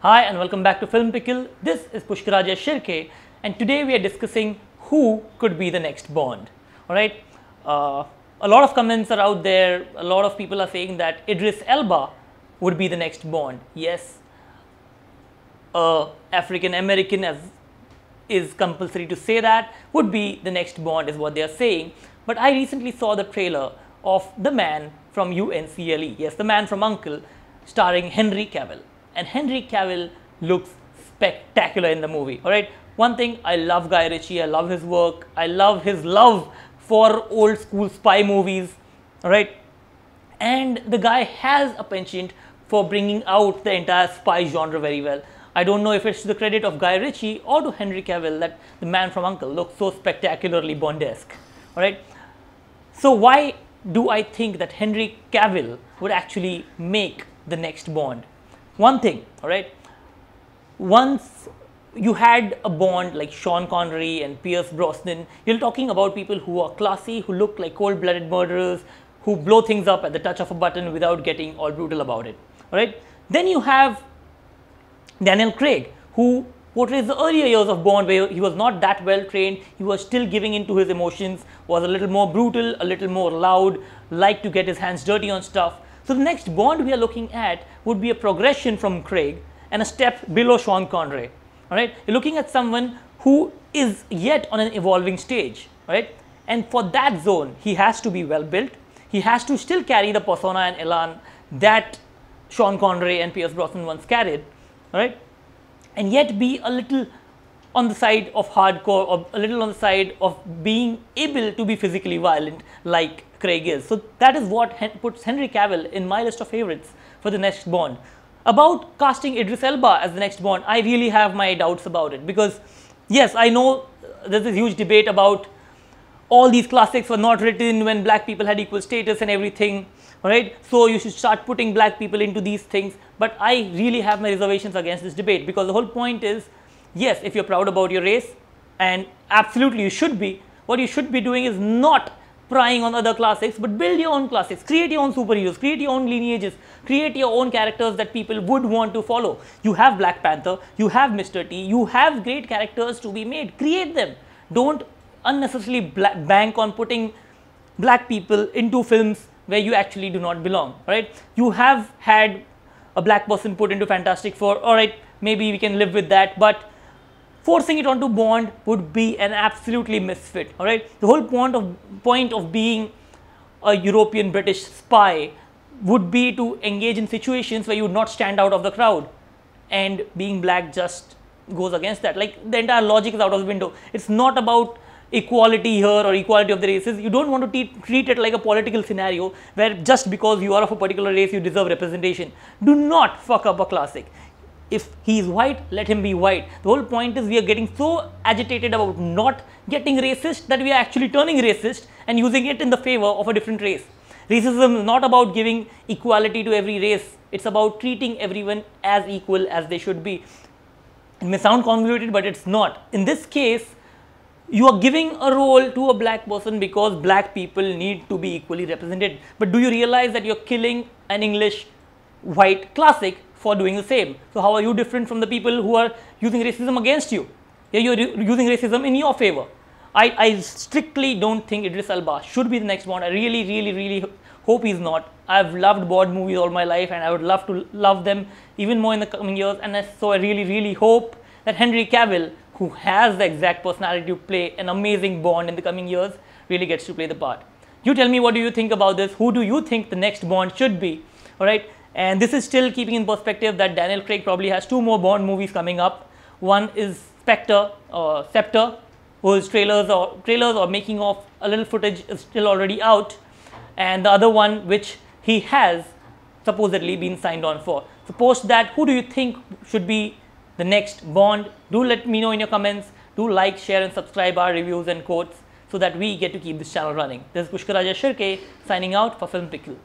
Hi and welcome back to Film Pickle. This is Pushkaraja Shirke and today we are discussing who could be the next Bond. Alright, uh, a lot of comments are out there, a lot of people are saying that Idris Elba would be the next Bond. Yes, uh, African American as is compulsory to say that would be the next Bond is what they are saying. But I recently saw the trailer of The Man from UNCLE. Yes, The Man from Uncle starring Henry Cavill. And Henry Cavill looks spectacular in the movie. All right. One thing I love Guy Ritchie. I love his work. I love his love for old school spy movies. All right. And the guy has a penchant for bringing out the entire spy genre very well. I don't know if it's to the credit of Guy Ritchie or to Henry Cavill that the man from Uncle looks so spectacularly Bondesque. All right. So why do I think that Henry Cavill would actually make the next Bond? One thing, all right. Once you had a Bond like Sean Connery and Pierce Brosnan, you're talking about people who are classy, who look like cold-blooded murderers, who blow things up at the touch of a button without getting all brutal about it. All right. Then you have Daniel Craig, who portrays the earlier years of Bond where he was not that well trained, he was still giving into his emotions, was a little more brutal, a little more loud, liked to get his hands dirty on stuff. So the next Bond we are looking at would be a progression from Craig and a step below Sean Connery. All right, you're looking at someone who is yet on an evolving stage, right? And for that zone, he has to be well built. He has to still carry the persona and elan that Sean Connery and Pierce Brosnan once carried, right? And yet be a little on the side of hardcore or a little on the side of being able to be physically violent like Craig is. So that is what puts Henry Cavill in my list of favorites for the next Bond. About casting Idris Elba as the next Bond, I really have my doubts about it because yes, I know uh, there's this huge debate about all these classics were not written when black people had equal status and everything right so you should start putting black people into these things but i really have my reservations against this debate because the whole point is yes if you're proud about your race and absolutely you should be. What you should be doing is not prying on other classics but build your own classics. Create your own superheroes. Create your own lineages. Create your own characters that people would want to follow. You have black panther. You have mr t. You have great characters to be made. Create them. Don't unnecessarily bank on putting black people into films where you actually do not belong, right? You have had a black person put into Fantastic Four, all right, maybe we can live with that, but forcing it onto Bond would be an absolutely misfit, all right? The whole point of, point of being a European British spy would be to engage in situations where you would not stand out of the crowd and being black just goes against that. Like the entire logic is out of the window. It's not about equality here or equality of the races. You don't want to treat it like a political scenario where just because you are of a particular race, you deserve representation. Do not fuck up a classic. If he is white, let him be white. The whole point is we are getting so agitated about not getting racist that we are actually turning racist and using it in the favor of a different race. Racism is not about giving equality to every race. It's about treating everyone as equal as they should be. It may sound convoluted, but it's not. In this case, you are giving a role to a black person because black people need to be equally represented. But do you realize that you're killing an English white classic for doing the same? So how are you different from the people who are using racism against you? You're using racism in your favor. I, I strictly don't think Idris Elba should be the next Bond. I really, really, really hope he's not. I've loved Bond movies all my life and I would love to love them even more in the coming years. And so I really, really hope that Henry Cavill who has the exact personality to play an amazing Bond in the coming years really gets to play the part. You tell me what do you think about this? Who do you think the next Bond should be? All right. And this is still keeping in perspective that Daniel Craig probably has two more Bond movies coming up. One is Spectre or Scepter, whose trailers or trailers or making of a little footage is still already out, and the other one which he has supposedly been signed on for. So post that, who do you think should be the next bond. Do let me know in your comments. Do like, share and subscribe our reviews and quotes so that we get to keep this channel running. This is Pushkaraja Shirke signing out for Film Pickle.